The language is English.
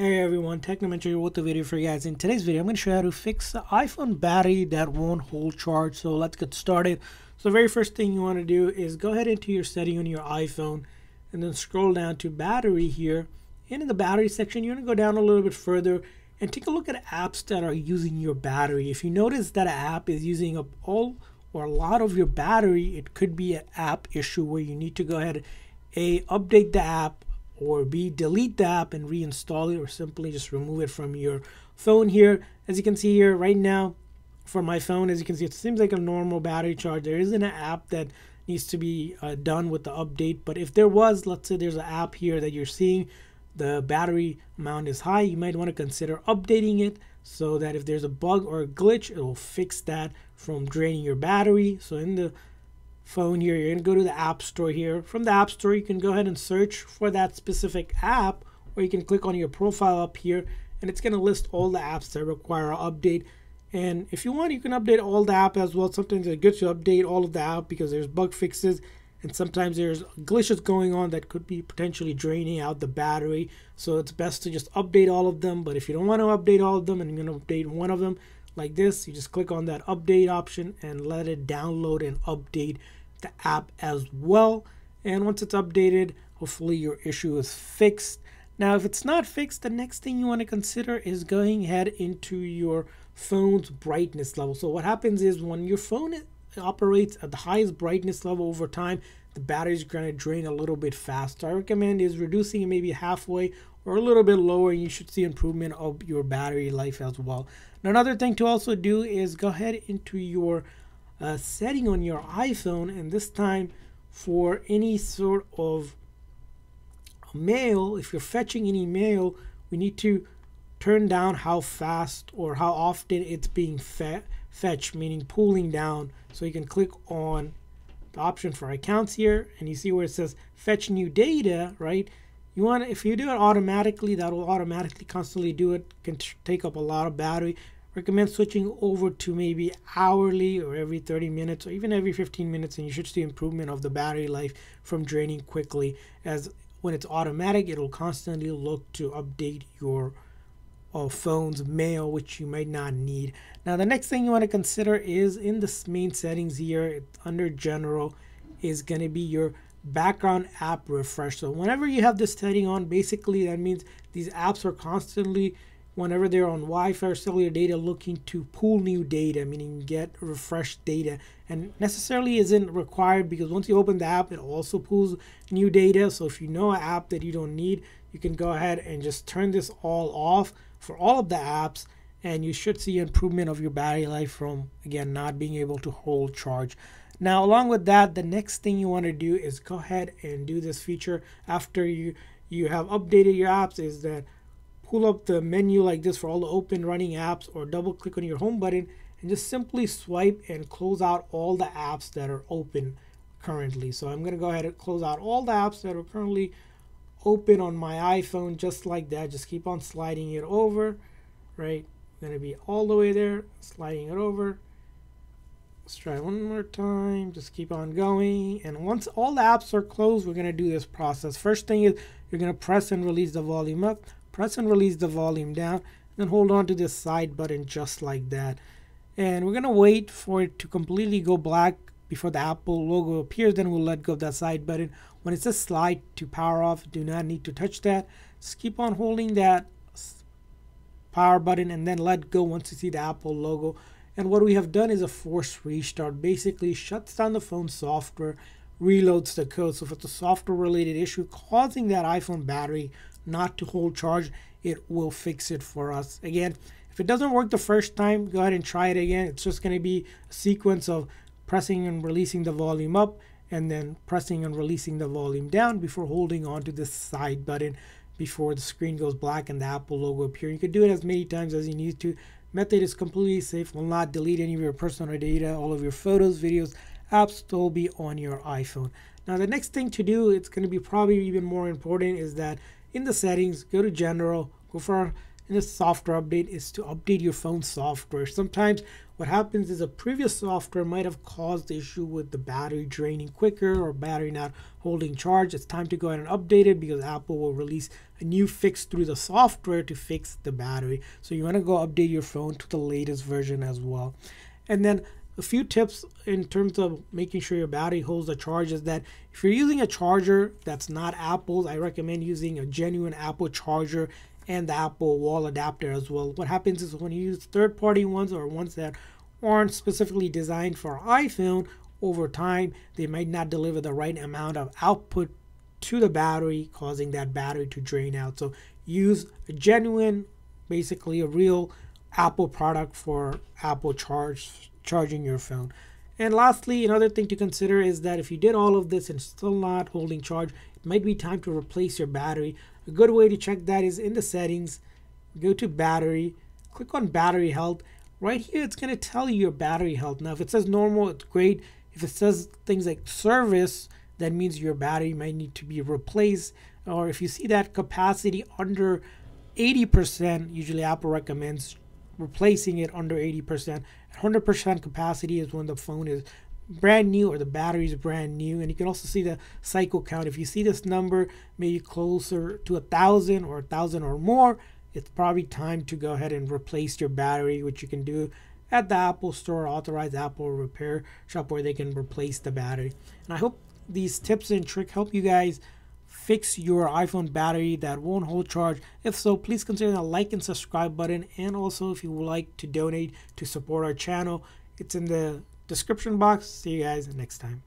Hey everyone, Technomentary here with the video for you guys. In today's video, I'm going to show you how to fix the iPhone battery that won't hold charge. So let's get started. So the very first thing you want to do is go ahead into your setting on your iPhone and then scroll down to battery here. And in the battery section, you're going to go down a little bit further and take a look at apps that are using your battery. If you notice that an app is using up all or a lot of your battery, it could be an app issue where you need to go ahead A, update the app or B, delete the app and reinstall it, or simply just remove it from your phone here. As you can see here right now, for my phone, as you can see, it seems like a normal battery charge. There isn't an app that needs to be uh, done with the update, but if there was, let's say there's an app here that you're seeing, the battery amount is high, you might want to consider updating it so that if there's a bug or a glitch, it will fix that from draining your battery. So in the phone here, you're going to go to the App Store here. From the App Store, you can go ahead and search for that specific app, or you can click on your profile up here, and it's going to list all the apps that require an update. And if you want, you can update all the app as well. Sometimes it's good to update all of the app because there's bug fixes and sometimes there's glitches going on that could be potentially draining out the battery. So it's best to just update all of them. But if you don't want to update all of them and you're going to update one of them like this, you just click on that update option and let it download and update the app as well. And once it's updated, hopefully your issue is fixed. Now, if it's not fixed, the next thing you want to consider is going ahead into your phone's brightness level. So what happens is when your phone operates at the highest brightness level over time, the battery is going to drain a little bit faster. I recommend is reducing it maybe halfway or a little bit lower and you should see improvement of your battery life as well. Now, another thing to also do is go ahead into your uh, setting on your iPhone and this time for any sort of mail if you're fetching any mail we need to turn down how fast or how often it's being fe fetched meaning pulling down. So you can click on the option for accounts here and you see where it says fetch new data right? You want if you do it automatically that will automatically constantly do it can take up a lot of battery recommend switching over to maybe hourly or every 30 minutes or even every 15 minutes and you should see improvement of the battery life from draining quickly. As when it's automatic it'll constantly look to update your uh, phone's mail which you might not need. Now the next thing you want to consider is in the main settings here under general is going to be your background app refresh. So whenever you have this setting on basically that means these apps are constantly whenever they're on Wi-Fi or cellular data looking to pull new data, meaning get refreshed data. And necessarily isn't required because once you open the app, it also pulls new data. So if you know an app that you don't need, you can go ahead and just turn this all off for all of the apps and you should see improvement of your battery life from again not being able to hold charge now along with that the next thing you want to do is go ahead and do this feature after you you have updated your apps is that pull up the menu like this for all the open running apps or double click on your home button and just simply swipe and close out all the apps that are open currently. So I'm going to go ahead and close out all the apps that are currently open on my iPhone just like that. Just keep on sliding it over, right? Going to be all the way there, sliding it over. Let's try one more time. Just keep on going. And once all the apps are closed, we're going to do this process. First thing is you're going to press and release the volume up press and release the volume down then hold on to this side button just like that. And we're gonna wait for it to completely go black before the Apple logo appears then we'll let go of that side button. When it says slide to power off do not need to touch that. Just keep on holding that power button and then let go once you see the Apple logo. And what we have done is a force restart. Basically shuts down the phone software reloads the code. So if it's a software related issue causing that iPhone battery not to hold charge, it will fix it for us. Again, if it doesn't work the first time, go ahead and try it again. It's just going to be a sequence of pressing and releasing the volume up and then pressing and releasing the volume down before holding on to the side button before the screen goes black and the Apple logo appears. You can do it as many times as you need to. Method is completely safe, will not delete any of your personal data, all of your photos, videos, apps will be on your iPhone. Now the next thing to do, it's going to be probably even more important, is that in the settings, go to general, go for in this software update is to update your phone software. Sometimes what happens is a previous software might have caused the issue with the battery draining quicker or battery not holding charge. It's time to go ahead and update it because Apple will release a new fix through the software to fix the battery. So you want to go update your phone to the latest version as well. And then a few tips in terms of making sure your battery holds the charge is that if you're using a charger that's not Apple's, I recommend using a genuine Apple charger and the Apple wall adapter as well. What happens is when you use third party ones or ones that aren't specifically designed for iPhone, over time they might not deliver the right amount of output to the battery, causing that battery to drain out. So use a genuine, basically a real Apple product for Apple charge charging your phone. And lastly, another thing to consider is that if you did all of this and still not holding charge, it might be time to replace your battery. A good way to check that is in the settings, go to battery, click on battery health. Right here, it's going to tell you your battery health. Now, if it says normal, it's great. If it says things like service, that means your battery might need to be replaced. Or if you see that capacity under 80%, usually Apple recommends replacing it under 80%. 100% capacity is when the phone is brand new or the battery is brand new. And you can also see the cycle count. If you see this number maybe closer to a thousand or a thousand or more it's probably time to go ahead and replace your battery which you can do at the apple store authorized apple repair shop where they can replace the battery. And i hope these tips and tricks help you guys fix your iPhone battery that won't hold charge? If so, please consider the like and subscribe button. And also, if you would like to donate to support our channel, it's in the description box. See you guys next time.